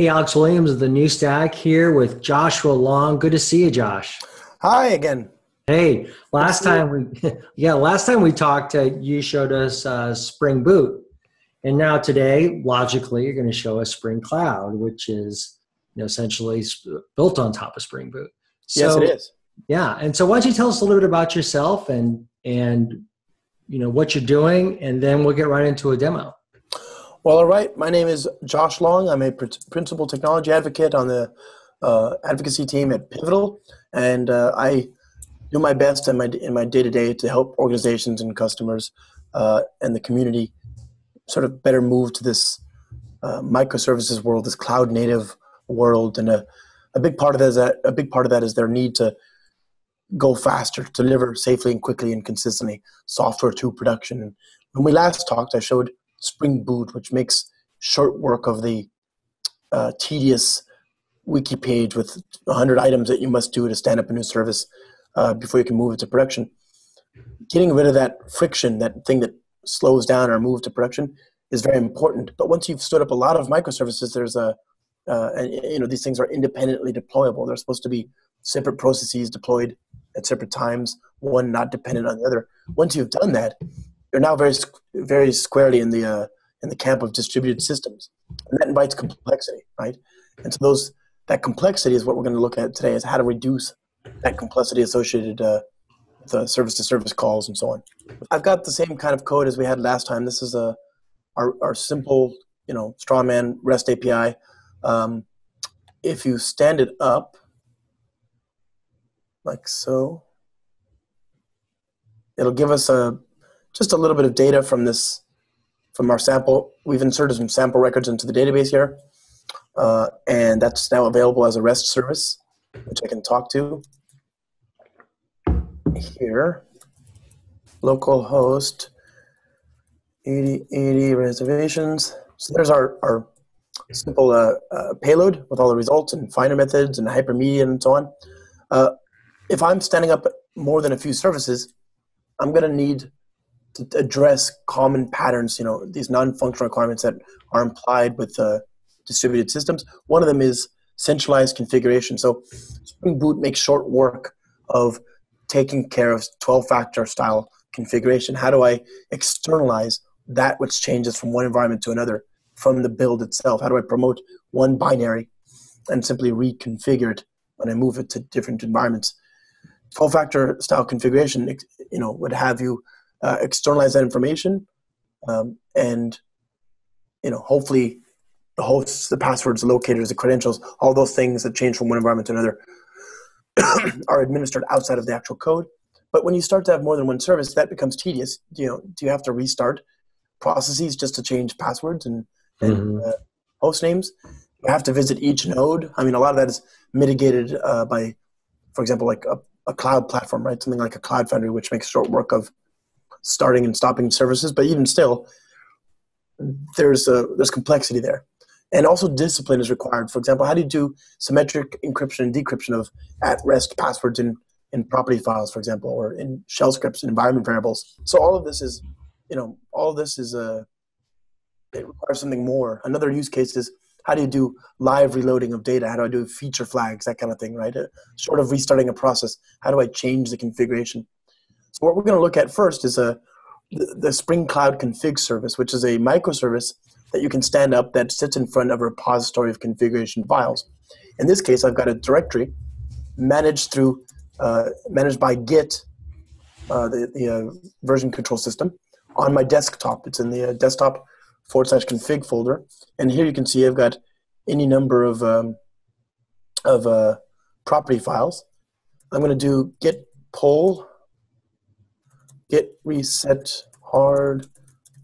Hey, Alex Williams of the New Stack here with Joshua Long. Good to see you, Josh. Hi again. Hey, last time we yeah, last time we talked, uh, you showed us uh, Spring Boot, and now today, logically, you're going to show us Spring Cloud, which is you know essentially built on top of Spring Boot. So, yes, it is. Yeah, and so why don't you tell us a little bit about yourself and and you know what you're doing, and then we'll get right into a demo. Well, all right. My name is Josh Long. I'm a principal technology advocate on the uh, advocacy team at Pivotal, and uh, I do my best in my in my day to day to help organizations and customers uh, and the community sort of better move to this uh, microservices world, this cloud native world, and a, a big part of that is that a big part of that is their need to go faster, deliver safely and quickly and consistently software to production. And when we last talked, I showed Spring Boot, which makes short work of the uh, tedious wiki page with 100 items that you must do to stand up a new service uh, before you can move it to production. Getting rid of that friction, that thing that slows down or move to production, is very important. But once you've stood up a lot of microservices, there's a uh, and you know these things are independently deployable. They're supposed to be separate processes deployed at separate times, one not dependent on the other. Once you've done that, you're now very very squarely in the uh, in the camp of distributed systems, and that invites complexity, right? And so those that complexity is what we're going to look at today is how to reduce that complexity associated uh, with uh, service to service calls and so on. I've got the same kind of code as we had last time. This is a our, our simple, you know, strawman REST API. Um, if you stand it up like so, it'll give us a just a little bit of data from this from our sample. We've inserted some sample records into the database here, uh, and that's now available as a REST service which I can talk to here. Localhost 8080 reservations. So there's our, our simple uh, uh, payload with all the results and finder methods and hypermedia and so on. Uh, if I'm standing up more than a few services, I'm going to need to address common patterns, you know, these non-functional requirements that are implied with uh, distributed systems. One of them is centralized configuration. So Spring Boot makes short work of taking care of 12 factor style configuration. How do I externalize that which changes from one environment to another from the build itself? How do I promote one binary and simply reconfigure it when I move it to different environments? 12 factor style configuration you know would have you uh, externalize that information um, and you know hopefully the hosts, the passwords, the locators, the credentials, all those things that change from one environment to another are administered outside of the actual code. But when you start to have more than one service, that becomes tedious. You know, do you have to restart processes just to change passwords and, and mm-hmm. uh, host names? You have to visit each node. I mean, a lot of that is mitigated uh, by, for example, like a, a cloud platform, right? Something like a Cloud Foundry, which makes short work of starting and stopping services. But even still, there's a, there's complexity there and also discipline is required. For example, how do you do symmetric encryption and decryption of at-rest passwords in, in property files, for example, or in shell scripts and environment variables? So all of this is, you know, all this is a, uh, it requires something more. Another use case is how do you do live reloading of data? How do I do feature flags, that kind of thing, right? Uh, sort of restarting a process. How do I change the configuration? So what we're going to look at first is a, the, the Spring Cloud Config service, which is a microservice that you can stand up that sits in front of a repository of configuration files. In this case, I've got a directory managed through uh, managed by Git, uh, the, the uh, version control system, on my desktop. It's in the uh, desktop forward slash config folder, and here you can see I've got any number of um, of uh, property files. I'm going to do git pull, git reset hard,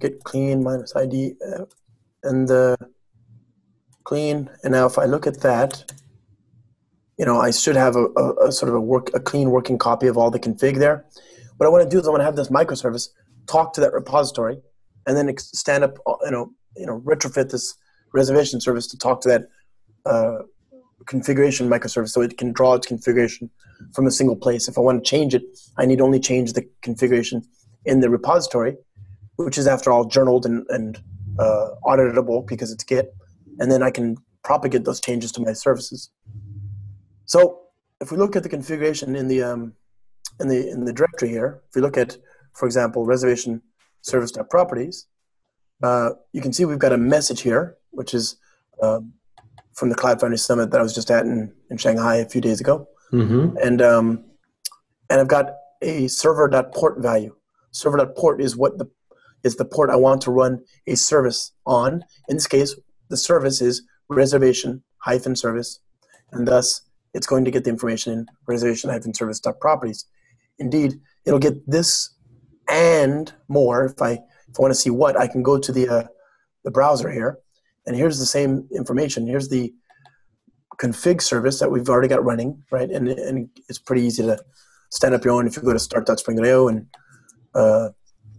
git clean minus id uh, and the clean. And now if I look at that, you know, I should have a, a, a, sort of a work, a clean working copy of all the config there. What I want to do is I want to have this microservice talk to that repository, and then stand up, you know, you know, retrofit this reservation service to talk to that uh, configuration microservice, so it can draw its configuration from a single place. If I want to change it, I need only change the configuration in the repository, which is after all journaled and, and uh, auditable because it's Git, and then I can propagate those changes to my services. So if we look at the configuration in the um, in the in the directory here, if we look at, for example, reservation service.properties, uh, you can see we've got a message here, which is uh, from the Cloud Foundry Summit that I was just at in, in Shanghai a few days ago. Mm-hmm. And um, and I've got a server.port value. Server.port is what the is the port I want to run a service on. In this case, the service is reservation hyphen service, and thus it's going to get the information in reservation hyphen service dot properties. Indeed, it'll get this and more. If I if I want to see what, I can go to the uh, the browser here, and here's the same information. Here's the config service that we've already got running, right? And and it's pretty easy to stand up your own if you go to start.spring.io and uh,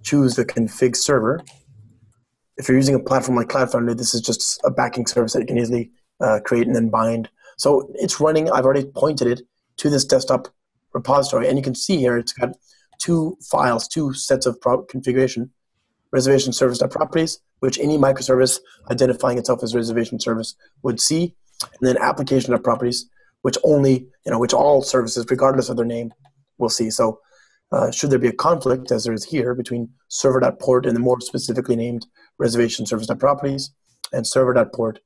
choose the config server. If you're using a platform like Cloud Foundry, this is just a backing service that you can easily uh, create and then bind. So it's running. I've already pointed it to this desktop repository, and you can see here it's got two files, two sets of configuration: reservation service.properties, which any microservice identifying itself as reservation service would see, and then application.properties, which only you know which all services, regardless of their name, will see. So uh, should there be a conflict, as there is here, between server.port and the more specifically named reservation service.properties and server.port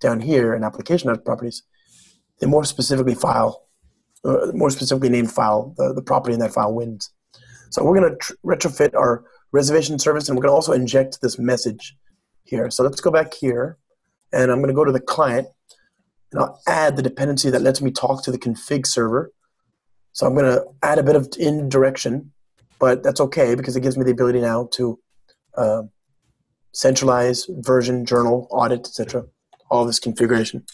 down here in application.properties, the more specifically file, uh, more specifically named file, the, the property in that file wins. So we're going to tr- retrofit our reservation service and we're going to also inject this message here. So let's go back here and I'm going to go to the client and I'll add the dependency that lets me talk to the config server so I'm going to add a bit of indirection, but that's okay because it gives me the ability now to uh, centralize version, journal, audit, etc. All this configuration.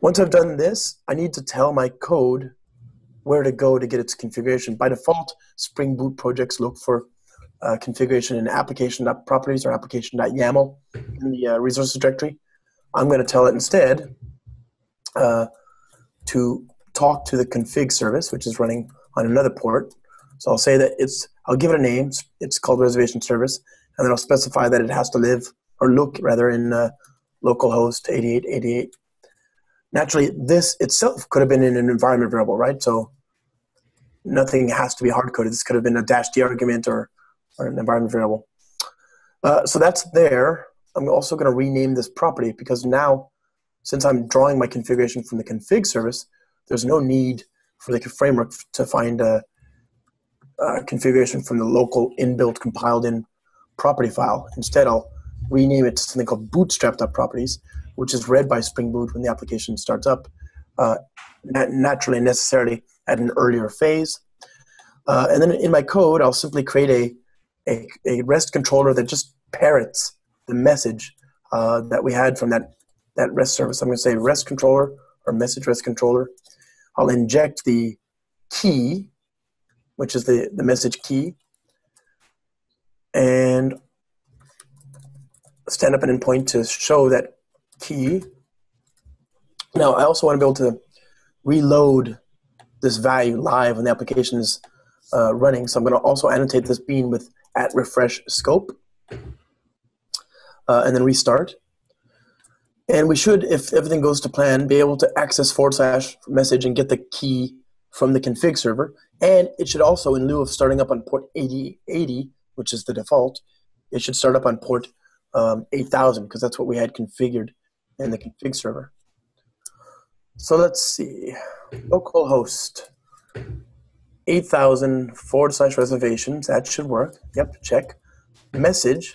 Once I've done this, I need to tell my code where to go to get its configuration. By default, Spring Boot projects look for uh, configuration in application.properties or application.yaml in the uh, resources directory. I'm going to tell it instead uh, to talk to the config service, which is running on another port. So I'll say that it's, I'll give it a name. It's called reservation service, and then I'll specify that it has to live or look rather in uh, localhost 8888. Naturally, this itself could have been in an environment variable, right? So nothing has to be hard coded. This could have been a dash D argument or, or an environment variable. Uh, so that's there. I'm also going to rename this property because now, since I'm drawing my configuration from the config service, there's no need for the framework to find a, a configuration from the local inbuilt compiled in property file. Instead, I'll rename it to something called bootstrap.properties, which is read by Spring Boot when the application starts up, uh, naturally and necessarily at an earlier phase. Uh, and then in my code, I'll simply create a, a, a REST controller that just parrots the message uh, that we had from that, that REST service. I'm going to say REST controller or message REST controller I'll inject the key, which is the, the message key, and stand up an endpoint to show that key. Now, I also want to be able to reload this value live when the application is uh, running. So I'm going to also annotate this bean with at refresh scope, uh, and then restart. And we should, if everything goes to plan, be able to access forward slash message and get the key from the config server. And it should also, in lieu of starting up on port 8080, which is the default, it should start up on port um, 8000 because that's what we had configured in the config server. So let's see. Localhost 8000 forward slash reservations. That should work. Yep, check. Message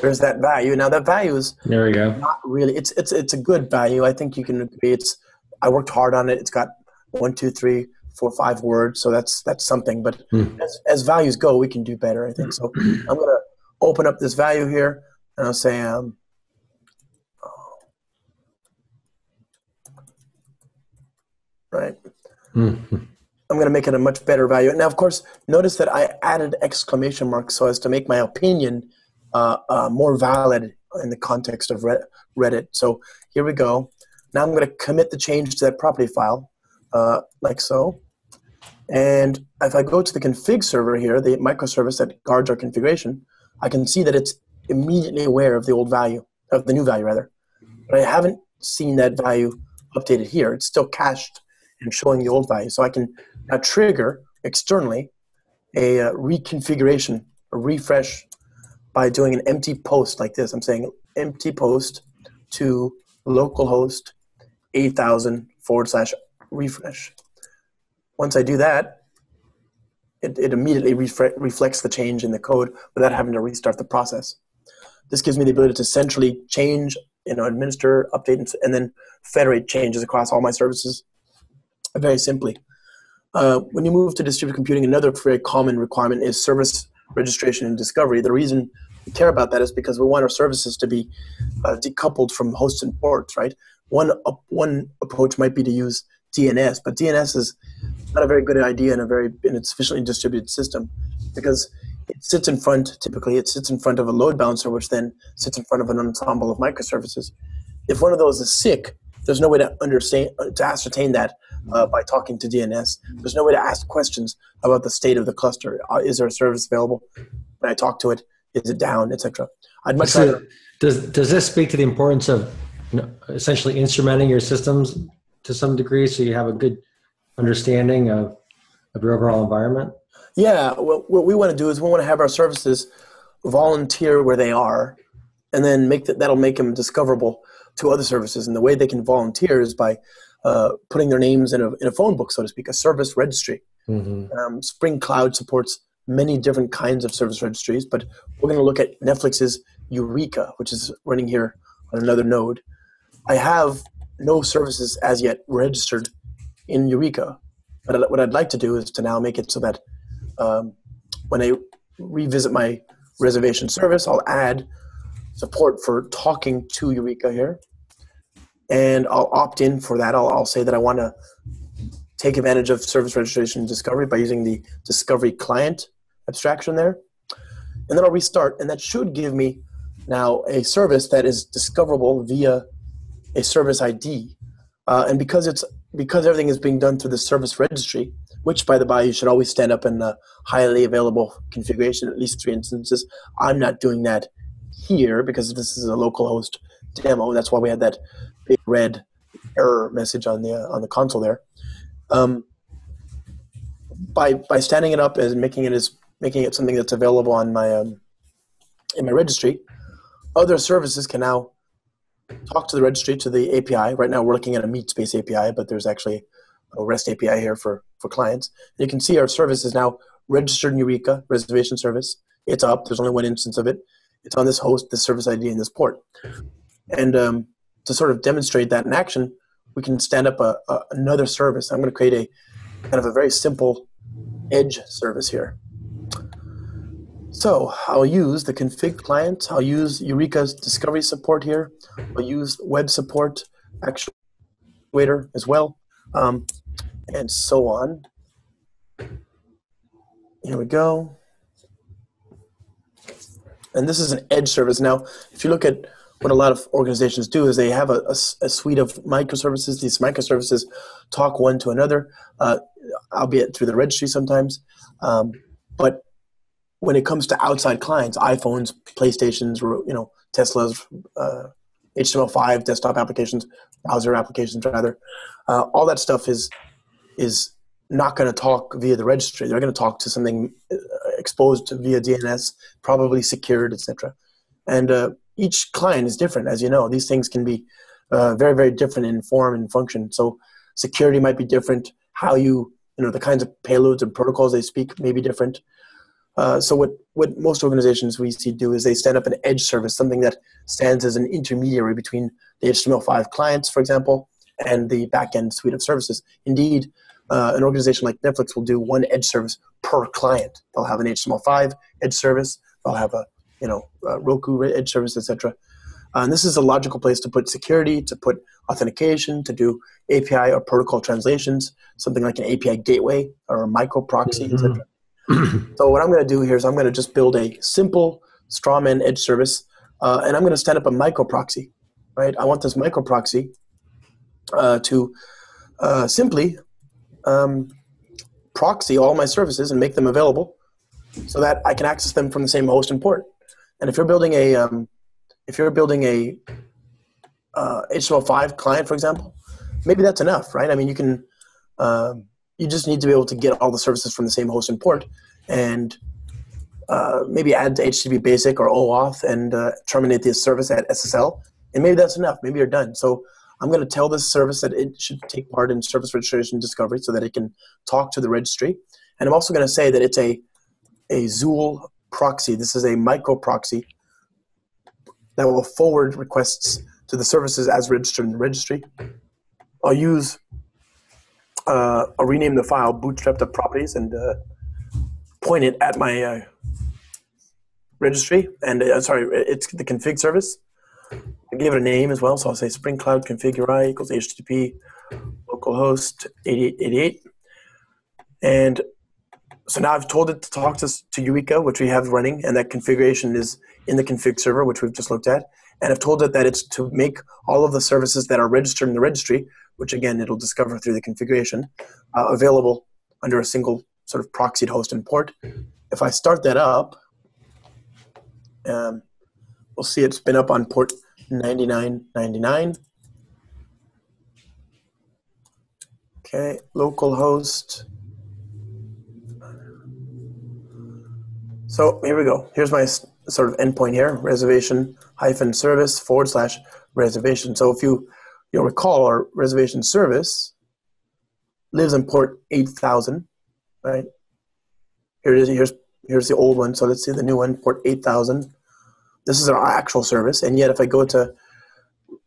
there's that value. Now that value is there we go. Not really. It's it's it's a good value. I think you can agree. It's I worked hard on it. It's got one, two, three, four, five words. So that's that's something. But hmm. as as values go, we can do better. I think so. I'm gonna open up this value here, and I'll say um. Right. Mm-hmm. I'm going to make it a much better value. Now, of course, notice that I added exclamation marks so as to make my opinion uh, uh, more valid in the context of Reddit. So here we go. Now I'm going to commit the change to that property file, uh, like so. And if I go to the config server here, the microservice that guards our configuration, I can see that it's immediately aware of the old value, of the new value rather. But I haven't seen that value updated here. It's still cached and showing the old value. So I can now trigger externally a uh, reconfiguration, a refresh by doing an empty post like this. I'm saying empty post to localhost 8000 forward slash refresh. Once I do that, it, it immediately refre- reflects the change in the code without having to restart the process. This gives me the ability to centrally change, you know, administer, update, and then federate changes across all my services very simply. Uh, when you move to distributed computing, another very common requirement is service registration and discovery. The reason we care about that is because we want our services to be uh, decoupled from hosts and ports, right? One, one approach might be to use DNS, but DNS is not a very good idea in a very in a sufficiently distributed system because it sits in front, typically, it sits in front of a load balancer, which then sits in front of an ensemble of microservices. If one of those is sick, there's no way to understand to ascertain that uh, by talking to DNS. There's no way to ask questions about the state of the cluster. Uh, is there a service available? When I talk to it, is it down, etc. I'd much so, rather. Does does this speak to the importance of you know, essentially instrumenting your systems to some degree, so you have a good understanding of of your overall environment? Yeah. Well, what we want to do is we want to have our services volunteer where they are, and then make that that'll make them discoverable to other services. And the way they can volunteer is by uh, putting their names in a, in a phone book, so to speak, a service registry. Mm-hmm. Um, Spring Cloud supports many different kinds of service registries, but we're going to look at Netflix's Eureka, which is running here on another node. I have no services as yet registered in Eureka, but what I'd like to do is to now make it so that um, when I revisit my reservation service, I'll add support for talking to Eureka here. And I'll opt in for that. I'll, I'll say that I want to take advantage of service registration discovery by using the discovery client abstraction there. And then I'll restart, and that should give me now a service that is discoverable via a service ID. Uh, and because it's because everything is being done through the service registry, which by the by you should always stand up in a highly available configuration, at least three instances. I'm not doing that here because this is a localhost demo. That's why we had that big red error message on the on the console there. Um, by by standing it up and making it as making it something that's available on my um, in my registry, other services can now talk to the registry to the API. Right now, we're looking at a MeetSpace API, but there's actually a REST API here for for clients. And you can see our service is now registered in Eureka reservation service. It's up. There's only one instance of it. It's on this host, this service ID, and this port. And um, to sort of demonstrate that in action, we can stand up a, a, another service. I'm going to create a kind of a very simple edge service here. So I'll use the config client. I'll use Eureka's discovery support here. I'll use web support actuator as well, um, and so on. Here we go. And this is an edge service. Now, if you look at what a lot of organizations do is they have a, a, a suite of microservices. These microservices talk one to another, uh, albeit through the registry sometimes. Um, but when it comes to outside clients, iPhones, PlayStations, you know, Teslas, uh, HTML5 desktop applications, browser applications rather, uh, all that stuff is is not going to talk via the registry. They're going to talk to something uh, exposed via DNS, probably secured, etc. And uh, each client is different, as you know. These things can be uh, very, very different in form and function. So security might be different. How you, you know, the kinds of payloads and protocols they speak may be different. Uh, so what, what most organizations we see do is they stand up an edge service, something that stands as an intermediary between the HTML5 clients, for example, and the backend suite of services. Indeed, uh, an organization like Netflix will do one edge service per client. They'll have an HTML5 edge service. They'll have a you know uh, Roku edge service, etc. Uh, and this is a logical place to put security, to put authentication, to do API or protocol translations, something like an API gateway or a micro proxy, mm-hmm. etc. so what I'm going to do here is I'm going to just build a simple strawman edge service, uh, and I'm going to stand up a micro proxy. Right? I want this micro proxy uh, to uh, simply um, proxy all my services and make them available so that I can access them from the same host and port. And if you're building a um, if you're building a uh, HTML5 client, for example, maybe that's enough, right? I mean, you can, um, you just need to be able to get all the services from the same host and port and uh, maybe add to HTTP basic or OAuth and uh, terminate the service at SSL. And maybe that's enough. Maybe you're done. So I'm going to tell this service that it should take part in service registration discovery so that it can talk to the registry. And I'm also going to say that it's a, a Zuul proxy. This is a micro proxy that will forward requests to the services as registered in the registry. I'll use, uh, I'll rename the file bootstrapped properties and uh, point it at my uh, registry. And uh, sorry, it's the config service. I gave it a name as well, so I'll say Spring Cloud config URI equals HTTP localhost 8888. And so now I've told it to talk to, to Eureka, which we have running, and that configuration is in the config server, which we've just looked at. And I've told it that it's to make all of the services that are registered in the registry, which again it'll discover through the configuration, uh, available under a single sort of proxied host and port. If I start that up, um, we'll see it's been up on port 9999. Okay, localhost. So here we go. Here's my sort of endpoint here, reservation hyphen service forward slash reservation. So if you you'll recall our reservation service lives in port 8000, right? Here it is. Here's here's the old one. So let's see the new one, port 8000. This is our actual service, and yet if I go to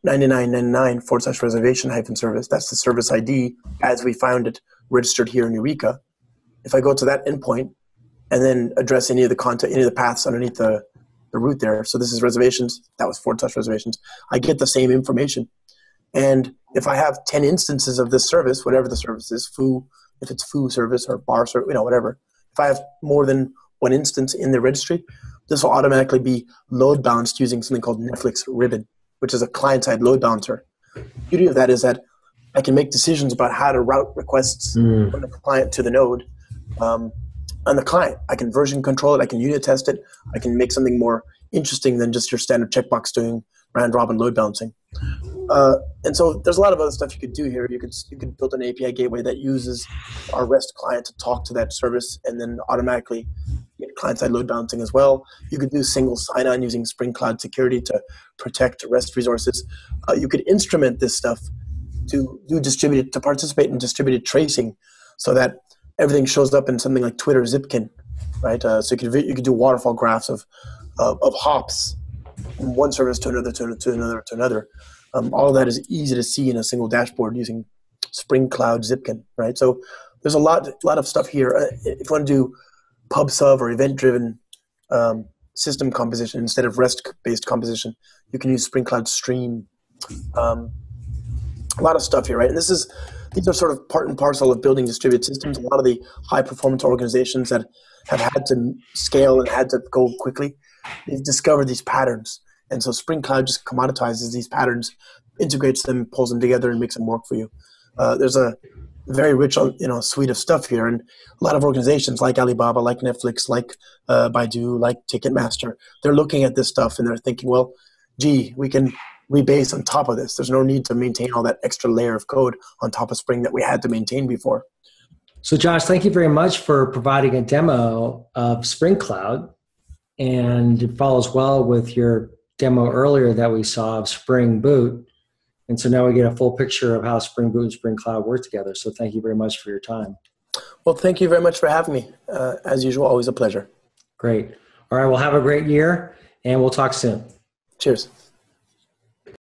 9999 forward slash reservation hyphen service, that's the service ID as we found it registered here in Eureka. If I go to that endpoint and then address any of the content, any of the paths underneath the, the root there, so this is reservations, that was forward slash reservations, I get the same information. And if I have 10 instances of this service, whatever the service is, foo, if it's foo service or bar service, you know, whatever, if I have more than one instance in the registry, this will automatically be load balanced using something called Netflix Ribbon, which is a client side load balancer. The beauty of that is that I can make decisions about how to route requests mm. from the client to the node um, on the client. I can version control it, I can unit test it, I can make something more interesting than just your standard checkbox doing round robin load balancing. Uh, and so there's a lot of other stuff you could do here. You could you could build an API gateway that uses our REST client to talk to that service and then automatically client-side load balancing as well. You could do single sign-on using Spring Cloud Security to protect REST resources. Uh, you could instrument this stuff to do distributed to participate in distributed tracing, so that everything shows up in something like Twitter Zipkin, right? Uh, so you could you could do waterfall graphs of of, of hops from one service to another to another to another to another. Um, all of that is easy to see in a single dashboard using Spring Cloud Zipkin, right? So there's a lot, lot of stuff here. Uh, if you want to do pub sub or event driven um, system composition instead of REST based composition, you can use Spring Cloud Stream. Um, a lot of stuff here, right? And this is these are sort of part and parcel of building distributed systems. A lot of the high performance organizations that have had to scale and had to go quickly, they've discovered these patterns. And so Spring Cloud just commoditizes these patterns, integrates them, pulls them together, and makes them work for you. Uh, there's a very rich you know suite of stuff here, and a lot of organizations like Alibaba, like Netflix, like uh, Baidu, like Ticketmaster, they're looking at this stuff and they're thinking, well, gee, we can rebase on top of this. There's no need to maintain all that extra layer of code on top of Spring that we had to maintain before. So, Josh, thank you very much for providing a demo of Spring Cloud, and it follows well with your demo earlier that we saw of Spring Boot. And so now we get a full picture of how Spring Boot and Spring Cloud work together. So thank you very much for your time. Well, thank you very much for having me. Uh, as usual, always a pleasure. Great. All right. Well, have a great year and we'll talk soon. Cheers.